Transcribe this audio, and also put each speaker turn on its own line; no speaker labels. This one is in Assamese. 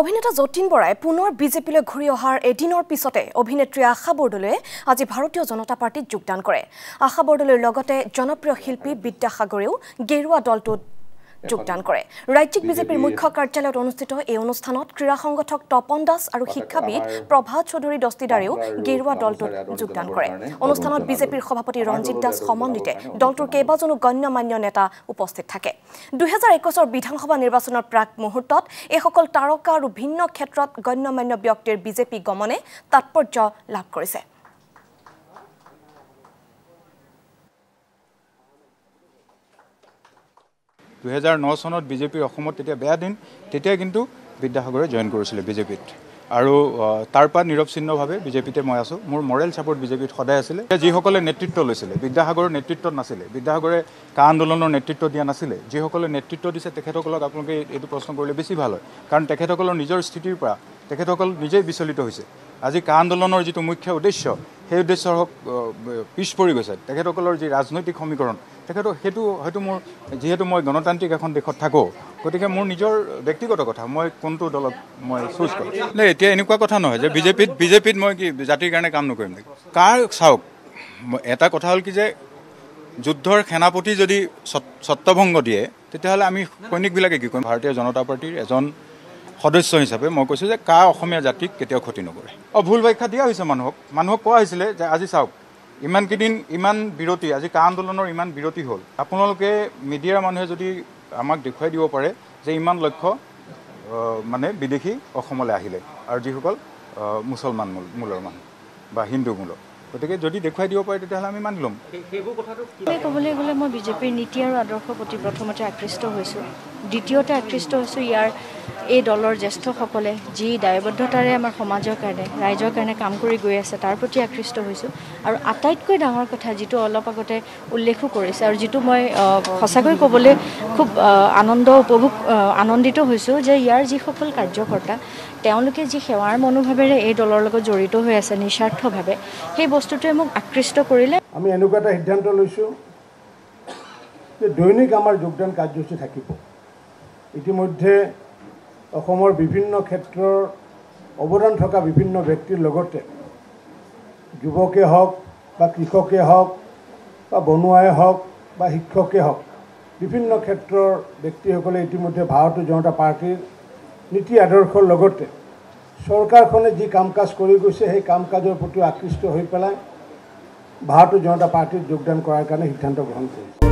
অভিনেতা যতীন বৰাই পুনৰ বিজেপিলৈ ঘূৰি অহাৰ এদিনৰ পিছতে অভিনেত্ৰী আশা বৰদলৈয়ে আজি ভাৰতীয় জনতা পাৰ্টীত যোগদান কৰে। আশা বৰদলৈৰ লগতে জনপ্ৰিয় শিল্পী বিদ্যাসাগৰেও গেৰুৱা দলটোত যোগদান কৰে। ৰাজ্যিক বিজেপিৰ মুখ্য কাৰ্যালয়ত অনুষ্ঠিত এই অনুষ্ঠানত ক্ৰীড়া সংগঠক তপন দাস আৰু শিক্ষাবিদ প্ৰভাত চৌধুৰী দস্তিদাৰেও গেৰুৱা দলটোত যোগদান কৰে। অনুষ্ঠানত বিজেপিৰ সভাপতি ৰঞ্জিত দাস সমন্বিতে দলটোৰ কেইবাজনো গণ্য মান্য নেতা উপস্থিত থাকে। দুহেজাৰ একৈছৰ বিধানসভা নিৰ্বাচনৰ প্ৰাক মুহূৰ্তত এইসকল তাৰকা আৰু ভিন্ন ক্ষেত্ৰত গণ্য মান্য ব্যক্তিৰ বিজেপি গমনে তাৎপৰ্য লাভ কৰিছে।
দুহেজাৰ ন চনত বিজেপিৰ অসমত তেতিয়া বেয়া দিন তেতিয়া কিন্তু বিদ্যাসাগৰে জইন কৰিছিলে বিজেপিত। আৰু তাৰ পৰা নিৰৱচ্ছিন্নভাৱে বিজেপিতে মই আছোঁ। মোৰ মৰেল ছাপৰ্ট বিজেপিত সদায় আছিলে। যিসকলে নেতৃত্ব লৈছিলে বিদ্যাসাগৰৰ নেতৃত্বত নাছিলে বিদ্যাসাগৰে কা আন্দোলনৰ নেতৃত্ব দিয়া নাছিলে যিসকলে নেতৃত্ব দিছে তেখেতসকলক আপোনালোকে এইটো প্ৰশ্ন কৰিলে বেছি ভাল হয়। কাৰণ তেখেতসকলৰ নিজৰ স্থিতিৰ পৰা তেখেতসকল নিজেই বিচলিত হৈছে। আজি কা আন্দোলনৰ যিটো মুখ্য উদ্দেশ্য সেই উদ্দেশ্য হওক পিছ পৰি গৈছে। তেখেতসকলৰ যি ৰাজনৈতিক সমীকৰণ তেখেতক সেইটো হয়তো মোৰ যিহেতু মই গণতান্ত্ৰিক এখন দেশত থাকোঁ গতিকে মোৰ নিজৰ ব্যক্তিগত কথা মই কোনটো দলক মই চুজ কৰিম নাই এতিয়া এনেকুৱা কথা নহয় যে বিজেপিত বিজেপিত মই কি জাতিৰ কাৰণে কাম নকৰিম। নেকি কাৰ চাওক এটা কথা হ'ল কি যে যুদ্ধৰ সেনাপতি যদি ছত্ৰভংগ দিয়ে তেতিয়াহ'লে আমি সৈনিকবিলাকে কি কৰিম? ভাৰতীয় জনতা পাৰ্টীৰ এজন সদস্য হিচাপে মই কৈছোঁ যে কা অসমীয়া জাতিক কেতিয়াও ক্ষতি নকৰে। অঁ ভুল ব্যাখ্যা দিয়া হৈছে মানুহক। মানুহক কোৱা হৈছিলে যে আজি চাওক ইমানকেইদিন ইমান বিৰতি আজি কা আন্দোলনৰ ইমান বিৰতি হ'ল। আপোনালোকে মিডিয়াৰ মানুহে যদি আমাক দেখুৱাই দিব পাৰে যে ইমান লক্ষ্য মানে বিদেশী অসমলৈ আহিলে আৰু যিসকল মুছলমান মূল মূলৰ মানুহ বা হিন্দু মূলৰ। গতিকে যদি দেখুৱাই দিব পাৰে তেতিয়াহ'লে আমি মানি ল'ম।
ক'বলৈ গ'লে মই বিজেপিৰ নীতি আৰু আদৰ্শৰ প্ৰতি প্ৰথমতে আকৃষ্ট হৈছোঁ। দ্বিতীয়তে আকৃষ্ট হৈছোঁ ইয়াৰ এই দলৰ জ্যেষ্ঠসকলে যি দায়বদ্ধতাৰে আমাৰ সমাজৰ কাৰণে ৰাইজৰ কাৰণে কাম কৰি গৈ আছে তাৰ প্ৰতি আকৃষ্ট হৈছোঁ। আৰু আটাইতকৈ ডাঙৰ কথা যিটো অলপ আগতে উল্লেখো কৰিছে আৰু যিটো মই সঁচাকৈ ক'বলৈ খুব আনন্দ উপভোগ আনন্দিত হৈছোঁ যে ইয়াৰ যিসকল কাৰ্যকৰ্তা তেওঁলোকে যি সেৱাৰ মনোভাৱেৰে এই দলৰ লগত জড়িত হৈ আছে নিস্বাৰ্থভাৱে সেই বস্তুটোৱে মোক আকৃষ্ট কৰিলে।
আমি এনেকুৱা এটা সিদ্ধান্ত লৈছোঁ যে দৈনিক আমাৰ যোগদান কাৰ্যসূচী থাকিব। ইতিমধ্যে অসমৰ বিভিন্ন ক্ষেত্ৰৰ অৱদান থকা বিভিন্ন ব্যক্তিৰ লগতে যুৱকে হওক বা কৃষকে হওক বা বনুৱাই হওক বা শিক্ষকে হওক বিভিন্ন ক্ষেত্ৰৰ ব্যক্তিসকলে ইতিমধ্যে ভাৰতীয় জনতা পাৰ্টীৰ নীতি আদৰ্শৰ লগতে চৰকাৰখনে যি কাম কাজ কৰি গৈছে সেই কাম কাজৰ প্ৰতি আকৃষ্ট হৈ পেলাই ভাৰতীয় জনতা পাৰ্টীত যোগদান কৰাৰ কাৰণে সিদ্ধান্ত গ্ৰহণ কৰিছে।